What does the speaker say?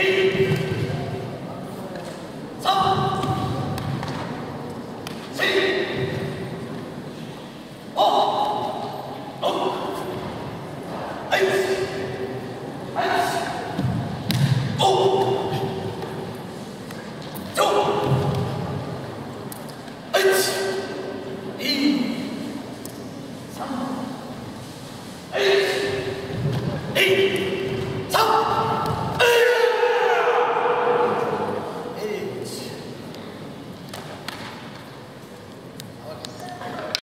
Eight. Eight.